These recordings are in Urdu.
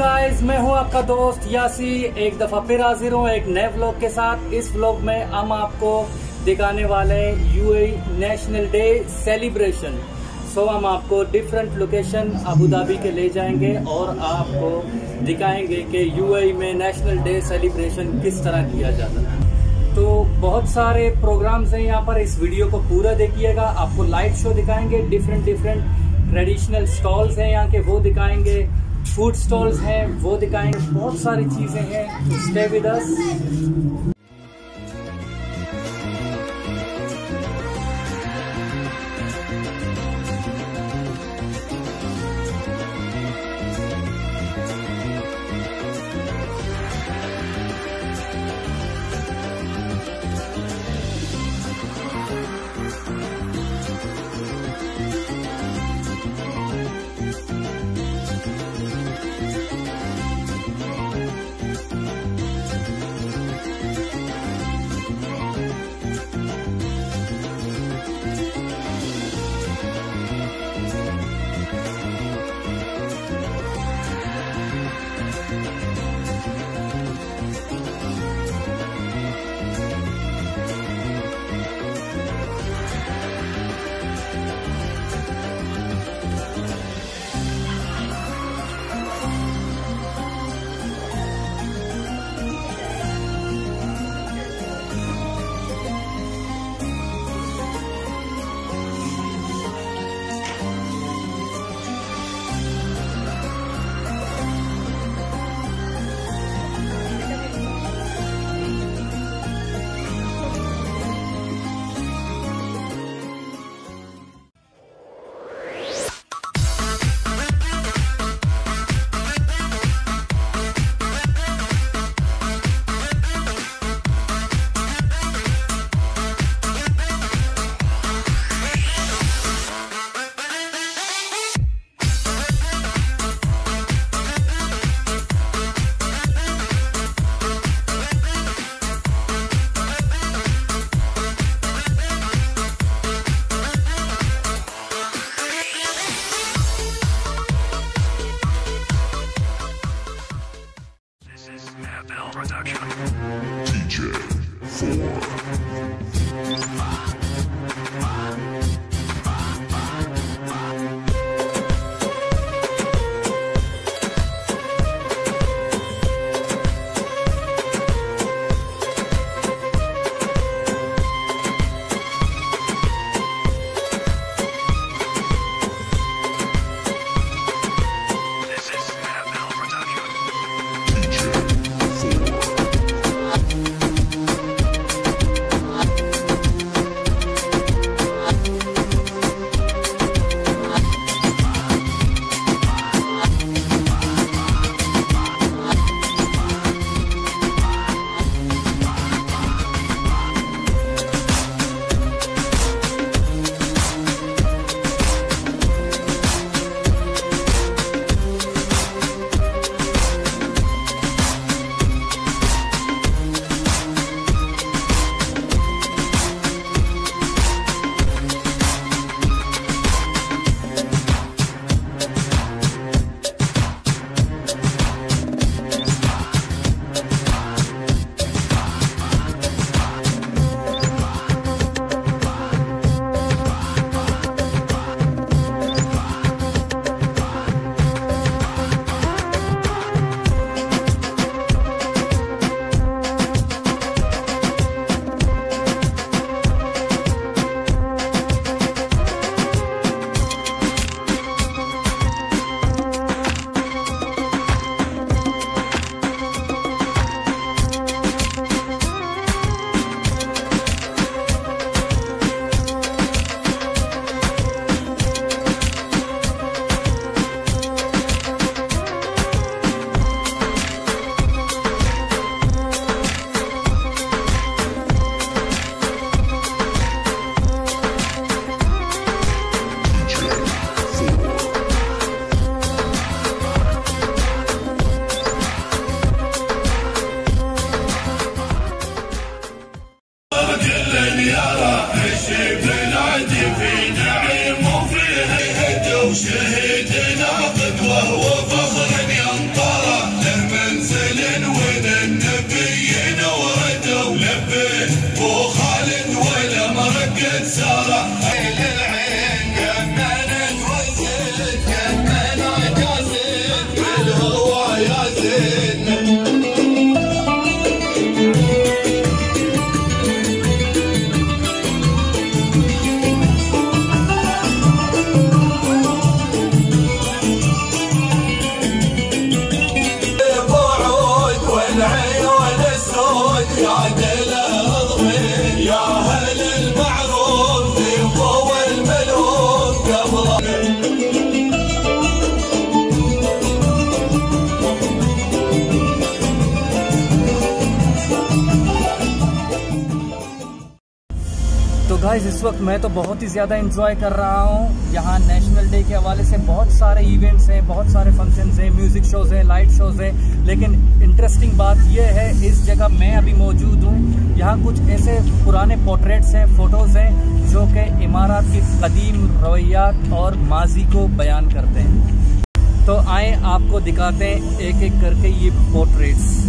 گائز میں ہوں آپ کا دوست یاسی. ایک دفعہ پھر حاضر ہوں ایک نئے بلاگ کے ساتھ. اس بلاگ میں ہم آپ کو دکھانے والے U A national day celebration سو ہم آپ کو ڈیفرنٹ لوکیشن ابو دھابی کے لے جائیں گے اور آپ کو دکھائیں گے کہ یو اے میں نیشنل ڈے سیلیبریشن کس طرح کیا جاتا ہے. تو بہت سارے پروگرامز ہیں یہاں پر. اس ویڈیو کو پورا دیکھیے گا. آپ کو لائٹ شو دکھائیں گے. ڈیفرنٹ ڈیفرنٹ ٹریڈیشنل اسٹالس ہیں یہاں کے. وہ دکھائیں گے. فوڈ سٹالز ہیں وہ دکھائیں بہت ساری چیزیں ہیں stay with us Ocean. Guys اس وقت میں تو بہت ہی زیادہ انجوائے کر رہا ہوں۔ یہاں نیشنل ڈے کے حوالے سے بہت سارے ایونٹس ہیں، بہت سارے فنکشنز ہیں میوزک شوز ہیں لائٹ شوز ہیں۔ لیکن انٹرسٹنگ بات یہ ہے، اس جگہ میں ابھی موجود ہوں۔ یہاں کچھ ایسے پرانے پورٹریٹس ہیں فوٹوز ہیں، جو کہ امارات کی قدیم رویات اور ماضی کو بیان کرتے ہیں۔ تو آئیں آپ کو دکھاتے ہیں ایک ایک کر کے یہ پورٹریٹس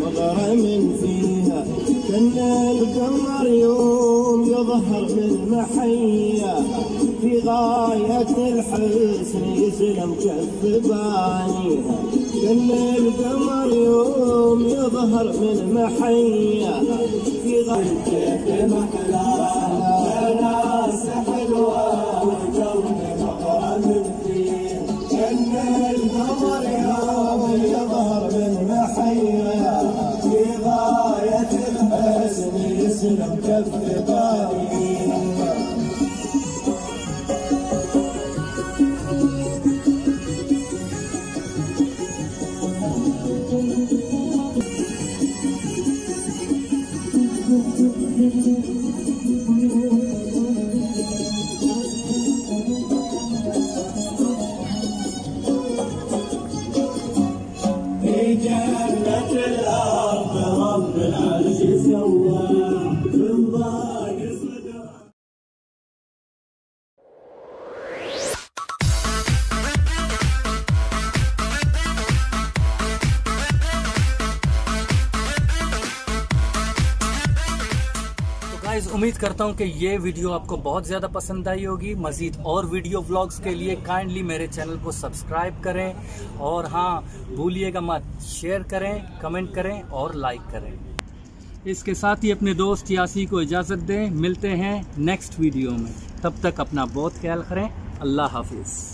مغرم فيها. كان القمر يوم يظهر من محية في غاية الحسن يسلم كف بانيها كان القمر يوم يظهر من محية في غاية محلاها گائز امید کرتا ہوں کہ یہ ویڈیو آپ کو بہت زیادہ پسند آئی ہوگی۔ مزید اور ویڈیو ولاگس کے لیے کائنڈلی میرے چینل کو سبسکرائب کریں اور ہاں بھولیے گا مت شیئر کریں کمنٹ کریں اور لائک کریں۔ اس کے ساتھ ہی اپنے دوست یاسی کو اجازت دیں۔ ملتے ہیں نیکسٹ ویڈیو میں۔ تب تک اپنا بہت خیال کریں۔ اللہ حافظ۔